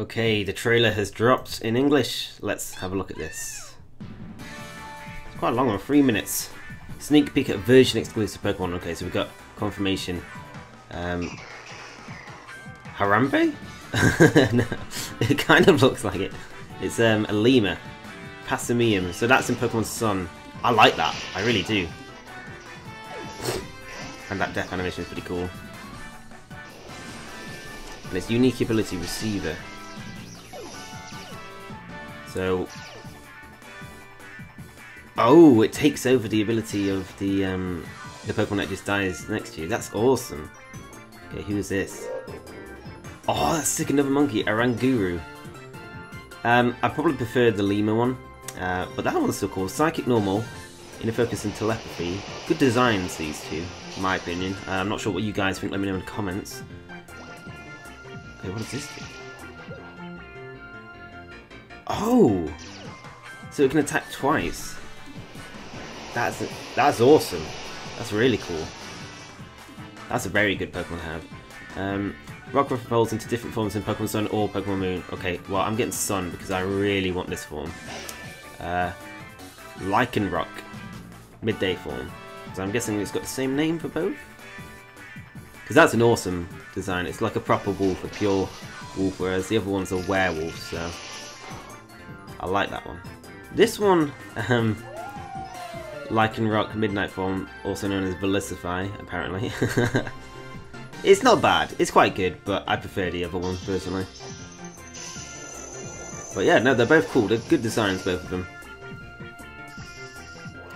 Okay, the trailer has dropped in English. Let's have a look at this. It's quite long one, three minutes. Sneak peek at version exclusive Pokemon. Okay, so we've got confirmation. Um, Harambe? no, it kind of looks like it. It's um, a lemur. Passimian. So that's in Pokemon Sun. I like that. I really do. And that death animation is pretty cool. And its unique ability, Receiver. So, oh, it takes over the ability of the um, the Pokemon that just dies next to you. That's awesome. Okay, who's this? Oh, that's sick! Another monkey, Oranguru. Um, I probably prefer the Lima one, uh, but that one's still cool. Psychic Normal, Inner Focus and Telepathy. Good designs, these two, in my opinion. Uh, I'm not sure what you guys think. Let me know in the comments. Okay, what does this? Oh! So it can attack twice. That's that's awesome. That's really cool. That's a very good Pokemon to have. Um, Rockruff evolves into different forms in Pokemon Sun or Pokemon Moon. Okay, well I'm getting Sun because I really want this form. Uh, Lycanroc, midday form. So I'm guessing it's got the same name for both? Because that's an awesome design. It's like a proper wolf, a pure wolf, whereas the other one's a werewolf, so... I like that one. This one, um, Lycanroc Midnight Form, also known as Velicify, apparently. it's not bad. It's quite good, but I prefer the other one, personally. But yeah, no, they're both cool. They're good designs, both of them.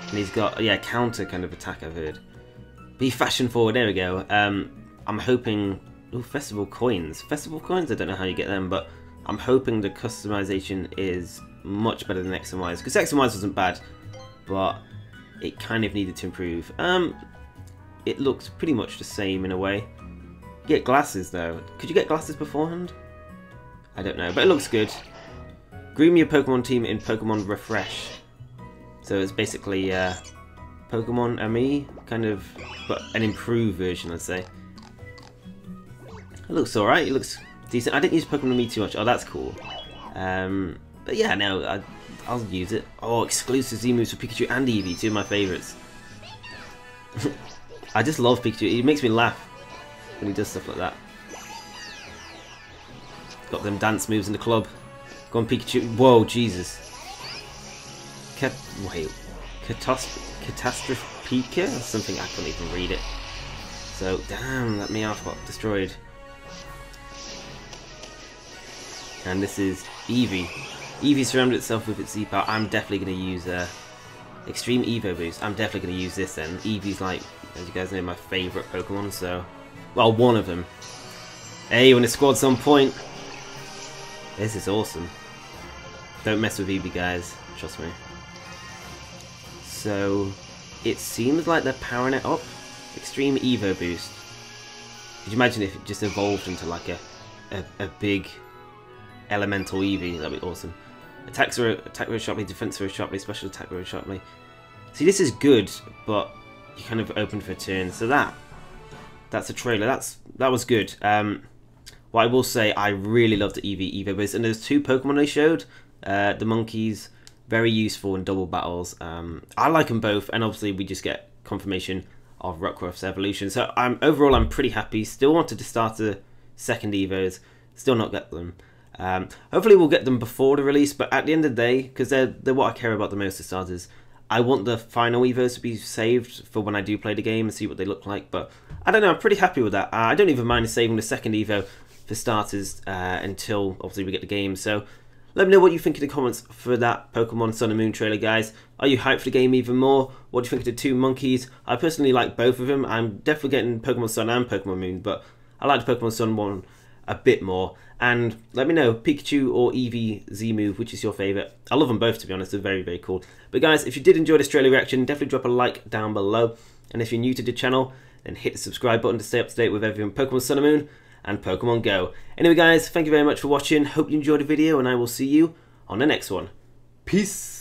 And he's got, yeah, counter kind of attack, I've heard. Be fashion forward, there we go. Um, I'm hoping... Oh, festival coins. Festival coins? I don't know how you get them, but I'm hoping the customization is much better than X and Y's. Because X and Y's wasn't bad, but it kind of needed to improve. Um, it looks pretty much the same in a way. Get glasses though. Could you get glasses beforehand? I don't know, but it looks good. Groom your Pokemon team in Pokemon Refresh. So it's basically uh, Pokemon Amie, kind of, but an improved version, let's say. It looks alright, it looks decent. I didn't use Pokemon Me too much. Oh, that's cool. Um, but yeah, no, I, I'll use it. Oh, exclusive Z moves for Pikachu and Eevee, two of my favourites. I just love Pikachu. He makes me laugh when he does stuff like that. Got them dance moves in the club. Go on, Pikachu. Whoa, Jesus. Cat wait. Catastrophe Pika? Something, I can't even read it. So, damn, that Meowth got destroyed. And this is Eevee. Eevee surrounded itself with its Z-Power. I'm definitely going to use uh, Extreme Evo Boost. I'm definitely going to use this then. Eevee's like, as you guys know, my favourite Pokemon, so... Well, one of them. Hey, when the squad's some point. This is awesome. Don't mess with Eevee, guys. Trust me. So, it seems like they're powering it up. Extreme Evo Boost. Could you imagine if it just evolved into like a, a, a big elemental Eevee? That'd be awesome. Attacks are attack very sharply, defense very sharply, special attack very sharply. See, this is good, but you kind of open for a turn. So that, that's a trailer. That's that was good. Um, what I will say, I really loved the Eevee Evo and there's two Pokemon they showed. Uh, the monkeys, very useful in double battles. Um, I like them both, and obviously we just get confirmation of Rockruff's evolution. So I'm overall I'm pretty happy. Still wanted to start a second Evos, still not get them. Um, hopefully we'll get them before the release, but at the end of the day, because they're, they're what I care about the most as starters, I want the final Evos to be saved for when I do play the game and see what they look like. But I don't know, I'm pretty happy with that. Uh, I don't even mind saving the second Evo for starters uh, until obviously we get the game. So let me know what you think in the comments for that Pokemon Sun and Moon trailer, guys. Are you hyped for the game even more? What do you think of the two monkeys? I personally like both of them. I'm definitely getting Pokemon Sun and Pokemon Moon, but I like the Pokemon Sun one a bit more. And let me know, Pikachu or Eevee Z move, which is your favourite. I love them both, to be honest. They're very, very cool. But guys, if you did enjoy this trailer reaction, definitely drop a like down below. And if you're new to the channel, then hit the subscribe button to stay up to date with everything Pokemon Sun and Moon and Pokemon Go. Anyway, guys, thank you very much for watching. Hope you enjoyed the video, and I will see you on the next one. Peace!